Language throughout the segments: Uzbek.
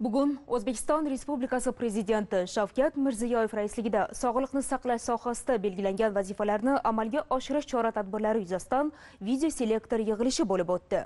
Bugun O'zbekiston Respublikasi Prezidenti Shavkat Mirziyoyev raisligida sog'liqni saqlash sohasida belgilangan vazifalarni amalga oshirish chora-tadbirlari yuzasidan video selektor yig'ilishi bo'lib o'tdi.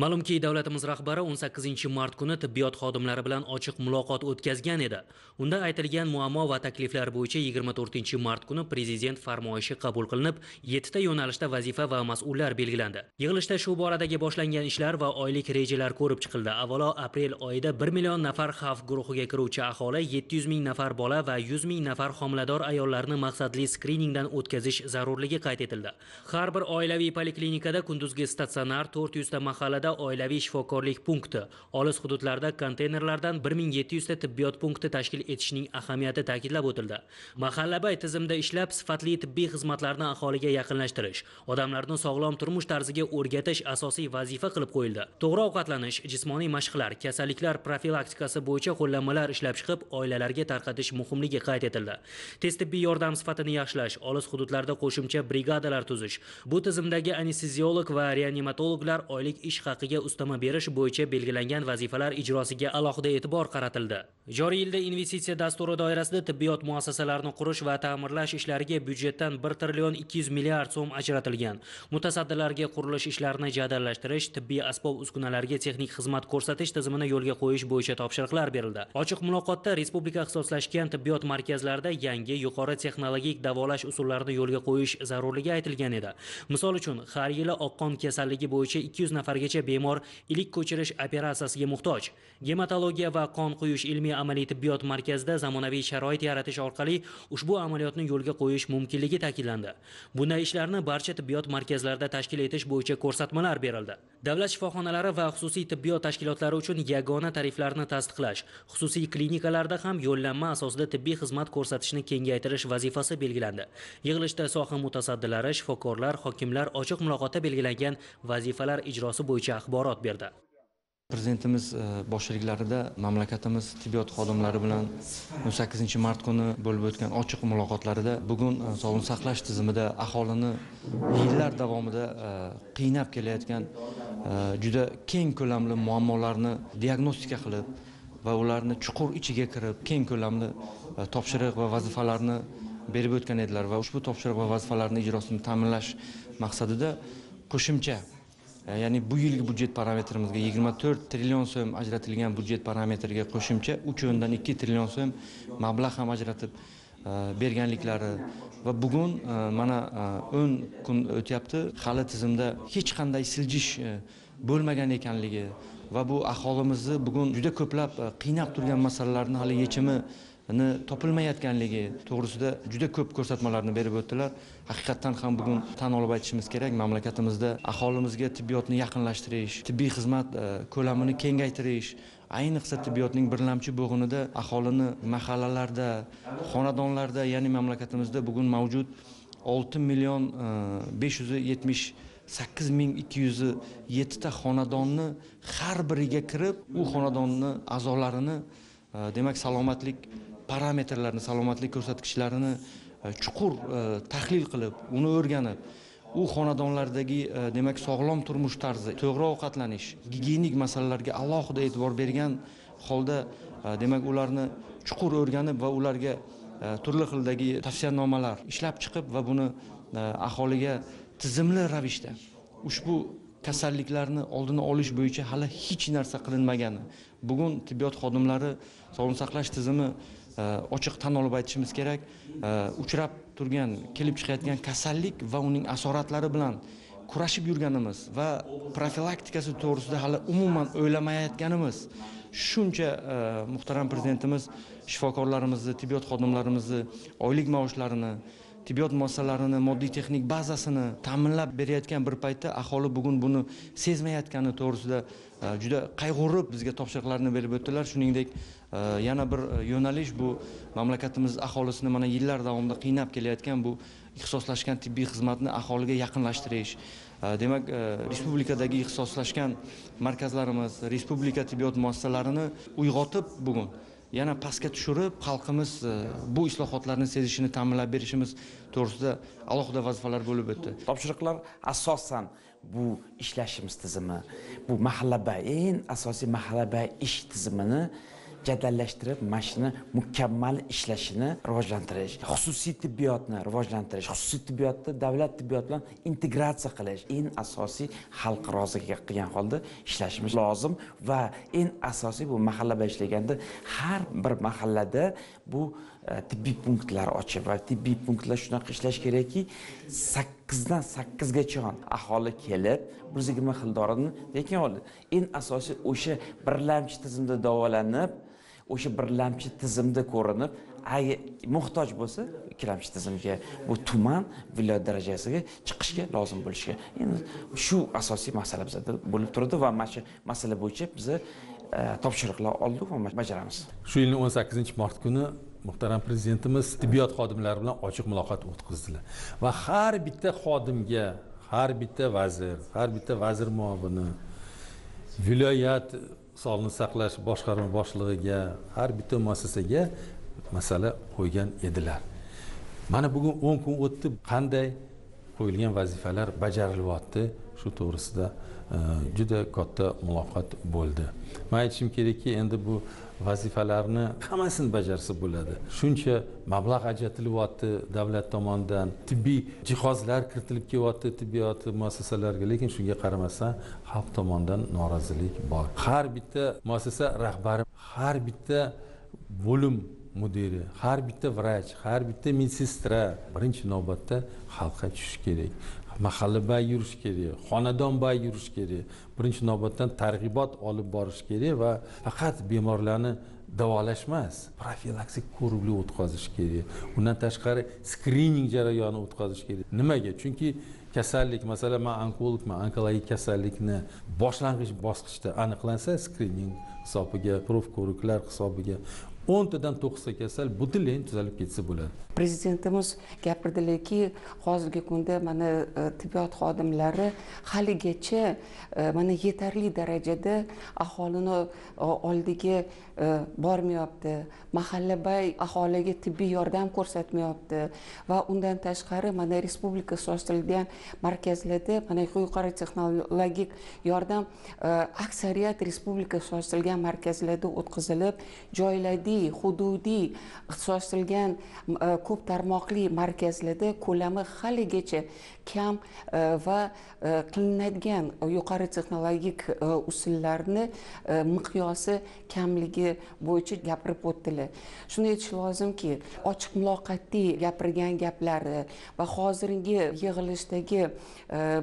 Ma'lumki, davlatimiz rahbari 18-mart kuni tibbiyot xodimlari bilan ochiq muloqot o'tkazgan edi. Unda aytilgan muammo va takliflar bo'yicha 24-mart kuni prezident farmoyishi qabul qilinib, 7 ta yo'nalishda vazifa va mas'ullar belgilandi. Yig'ilishda shu boradagi boshlangan ishlar va oylik rejalar ko'rib chiqildi. Avvalo, aprel oyida 1 million nafar xavf guruhiga kiruvchi aholi, 700 ming nafar bola va 100 ming nafar homilador ayollarni maqsadli skriningdan o'tkazish zarurligi qayd etildi. Har bir oilaviy poliklinikada kunduzgi statsionar 400 ta mahallada oilaviy shifokorlik punkti, olis hududlarda konteynerlardan 1700 ta tibbiyot punkti tashkil etishning ahamiyati ta'kidlab o'tildi. Mahallabay tizimda ishlab, sifatli tibbiy xizmatlarni aholiga yaqinlashtirish, odamlarni sog'lom turmush tarziga o'rgatish asosiy vazifa qilib qo'yildi. To'g'ri ovqatlanish, jismoniy mashqlar, kasalliklar profilaktikasi bo'yicha qo'llanmalar ishlab chiqib, oilalarga tarqatish muhimligi qayd etildi. Tez tibbiy yordam sifatini yaxshilash, olis hududlarda qo'shimcha brigadalar tuzish, bu tizimdagi anesteziolog va reanimatologlar oylik ish haqiga ustama berish bo'yicha belgilangan vazifalar ijrosiga alohida e'tibor qaratildi. Joriy yilda investitsiya dasturi doirasida tibbiyot muassasalarini qurish va ta'mirlash ishlariga byudjetdan 1 trillion 200 milliard so'm ajratilgan. Mutasaddilarga qurilish ishlarini jadallashtirish, tibbiy asbob-uskunalarga texnik xizmat ko'rsatish tizimini yo'lga qo'yish bo'yicha topshiriqlar berildi. Ochiq muloqotda respublika ixtisoslashgan tibbiyot markazlarida yangi yuqori texnologik davolash usullarini yo'lga qo'yish zarurligi aytilgan edi. Misol uchun, har yili oqqon kasalligi bo'yicha 200 nafargacha bemor ilik ko'chirish operatsiyasiga muhtoj. Gematologiya va qon quyish ilmiy amaliy tibbiyot markazida zamonaviy sharoit yaratish orqali ushbu amaliyotni yo'lga qo'yish mumkinligi ta'kidlandi. Bunday ishlarni barcha tibbiyot markazlarida tashkil etish bo'yicha ko'rsatmalar berildi. Davlat shifoxonalari va xususiy tibbiyot tashkilotlari uchun yagona tariflarni tasdiqlash, xususiy klinikalarda ham yo'llanma asosida tibbiy xizmat ko'rsatishni kengaytirish vazifasi belgilandi. Yig'ilishda soha mutasaddilari, shifokorlar, hokimlar ochiq muloqotda belgilangan vazifalar ijrosi bo'yicha axborot berdi. Prezidentimiz e, boshchiliklarida mamlakatimiz tibbiyot xodimlari bilan 18 mart kuni bo'lib o'tgan ochiq muloqotlarida bugun e, sog'liqni saqlash tizimida aholini yillar davomida e, qiynab kelayotgan juda keng ko'lamli muammolarni diagnostika qilib va ularni chuqur ichiga kirib keng ko'lamli topshiriq va vazifalarni berib o'tgan edilar va ushbu topshiriq va vazifalarni ijrosini ta'minlash maqsadida qo'shimcha E, ya'ni bu yilgi byudjet parametrimizga 24 trillion so'm ajratilgan byudjet parametriga qo'shimcha uch o'ndan 2 trillion so'm mablag' ham ajratib e, berganliklari va bugun e, mana 10 kun o'tyapti. Hali tizimda hech qanday siljish bo'lmagan ekanligi va bu aholimizni bugun juda ko'plab qiynab turgan masalalarni hali yechimi topilmayotganligi to'g'risida juda ko'p ko'rsatmalarni berib o'tdilar. Haqiqatdan ham bugun tan olib aytishimiz kerak mamlakatimizda aholimizga tibbiyotni yaqinlashtirish tibbiy xizmat e, ko'lamini kengaytirish ayniqsa tibbiyotning birlamchi bo'g'inida aholini mahallalarda xonadonlarda ya'ni mamlakatimizda bugun mavjud 6 million e, 570 sakkiz ming ikki yuz yettita xonadonni har biriga kirib u xonadonni a'zolarini e, demak salomatlik parametrlarni salomatlik ko'rsatkichlarini e, chuqur e, tahlil qilib uni o'rganib u xonadonlardagi e, demak sog'lom turmush tarzi to'g'ri ovqatlanish gigiyenik masalalarga alohida e'tibor bergan holda demak ularni chuqur o'rganib va ularga turli xildagi tavsiyanomalar ishlab chiqib va buni aholiga tizimli ravishda ushbu kasalliklarni oldini olish bo'yicha hali hech narsa qilinmagani bugun tibbiyot xodimlari sog'liqni saqlash tizimi Э, ochiq tan olib aytishimiz kerak. Э, uchrab turgan kelib chiqayotgan kasallik va uning asoratlari bilan kurashib yurganimiz va profilaktikasi to'g'risida hali umuman o'ylamayotganimiz shuncha e, muhtaram prezidentimiz shifokorlarimizni tibbiyot xodimlarimizni oylik maoshlarini tibbiyot muassasalarini moddiy texnik bazasini ta'minlab berayotgan bir paytda aholi bugun buni sezmayotgani to'g'risida e, juda qayg'urib bizga topshiriqlarni berib o'tdilar. Shuningdek e, yana bir e, yo'nalish bu mamlakatimiz aholisini mana yillar davomida qiynab kelayotgan bu ixtisoslashgan tibbiy xizmatni aholiga yaqinlashtirish. Demak respublikadagi ixtisoslashgan markazlarimiz respublika tibbiyot muassasalarini uyg'otib bugun yana pastga tushirib xalqimiz e, bu islohotlarni sezishini ta'minlab berishimiz to'g'risida alohida vazifalar bo'lib o'tdi. Topshiriqlar asosan bu ishlashimiz tizimi bu mahallabay eng asosiy mahallabay ish tizimini jadallashtirib mana shuni mukammal ishlashini rivojlantirish xususiy tibbiyotni rivojlantirish xususiy tibbiyotni davlat tibbiyoti bilan integratsiya qilish eng asosiy xalq roziligiga qilgan holda ishlashimiz lozim va eng asosiy bu mahallada ishlaganda har bir mahallada bu tibbiy punktlar ochib va tibbiy punktlar shunaqa ishlash kerakki sakkizdan sakkizgacha aholi kelib bir yuz yigirma xil dorini lekin eng asosiy o'sha birlamchi tizimda davolanib o'sha birlamchi tizimda ko'rinib agar muhtoj bo'lsa ikkilamchi tizimga bu tuman viloyat darajasiga chiqishga lozim bo'lishiga endi shu asosiy masala bizada bo'lib turadi va mana shu masala bo'yicha biza e, topshiriqlar oldik va bajaramiz. Shu yilning o'n sakkizinchi mart kuni muhtaram prezidentimiz tibbiyot xodimlari bilan ochiq muloqot o'tkazdilar. Va har bitta xodimga har bitta vazir har bitta vazir muovini viloyat sog'liqni saqlash boshqarma boshlig'iga har bitta muassasaga masala qo'ygan edilar. Mana bugun o'n kun o'tdi qanday qo'yilgan vazifalar bajarilyapti shu to'g'risida e, juda katta muloqot bo'ldi. Man aytishim kerakki endi bu vazifalarni hammasini bajarsa bo'ladi. Shuncha mablag' ajratilyapti davlat tomonidan. Tibbiy jihozlar kiritilib kelyapti tibbiyot muassasalariga. Lekin shunga qaramasdan xalq tomonidan norozilik bor. Har bitta muassasa rahbari har bitta bo'lim mudiri har bitta vrach har bitta medsestra birinchi navbatda xalqqa tushishi kerak. Mahallabay yurish kerak xonadonbay yurish kerak. Birinchi navbatdan targ'ibot olib borish kerak va faqat bemorlarni davolash emas profilaksik ko'riklik o'tkazish kerak. Undan tashqari skrining jarayoni o'tkazish kerak. Nimaga? Chunki kasallik masalan man onkologman onkologik kasallikni boshlang'ich bosqichda aniqlansa skrining hisobiga prof ko'riklar hisobiga o'ntadan to'qqizta kasal butunlayin tuzalib ketsa bo'ladi. Prezidentimiz gapirdilarki hozirgi kunda mana e, tibbiyot xodimlari haligacha e, mana yetarli darajada aholini e, oldiga bormayapti. Mahallabay aholiga tibbiy yordam ko'rsatmayapti va undan tashqari mana respublika sochilgan markazlarda mana yuqori texnologik yordam aksariyat respublika sochilgan markazlarda o'tkazilib joylarda hududiy hududiy ixtisoslashtirilgan e, ko'p tarmoqli markazlarda ko'lami haligacha kam e, va e, qilinadigan yuqori texnologik usullarni miqyosi kamligi bo'yicha gapirib o'tdilar. Shuni aytish lozimki ochiq muloqotda gapirgan gaplari va hozirgi yig'ilishdagi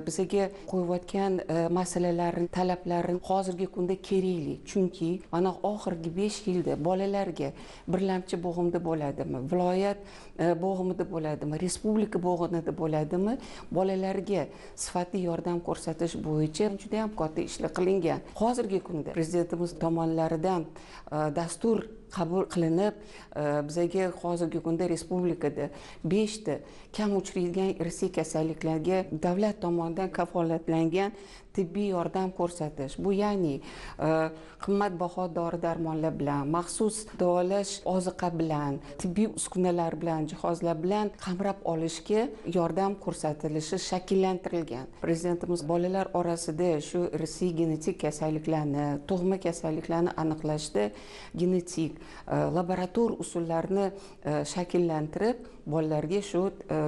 bizaga qo'yayotgan masalalarni talablarni hozirgi kunda kerakli chunki mana oxirgi besh yilda bolalarga birlamchi bo'g'imda bo'ladimi viloyat e, bo'g'imida bo'ladimi respublika bo'g'imida bo'ladimi bolalarga sifatli yordam ko'rsatish bo'yicha juda yam katta ishlar qilingan. Hozirgi kunda prezidentimiz tomonlaridan e, dastur qabul qilinib e, bizaga hozirgi kunda respublikada beshta kam uchraydigan irsiy kasalliklarga davlat tomonidan kafolatlangan tibbiy yordam ko'rsatish. Bu ya'ni e, qimmatbaho dori darmonlar bilan maxsus davolash oziqa bilan tibbiy uskunalar bilan jihozlar bilan qamrab olishga yordam ko'rsatilishi shakllantirilgan. Prezidentimiz bolalar orasida shu irsiy genetik kasalliklarni tug'ma kasalliklarni aniqlashda genetik laborator usullarni shakllantirib bolalarga shu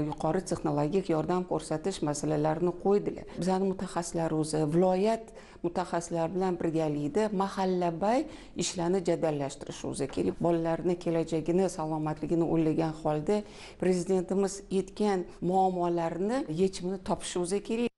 yuqori texnologik yordam ko'rsatish masalalarini qo'ydilar bizani mutaxassislar o'zi viloyat mutaxassislari bilan birgalikda mahallabay ishlarni jadallashtirish o'zi kerak bolalarni kelajagini salomatligini o'ylagan holda prezidentimiz aytgan muammolarni yechimini topish o'zi kerak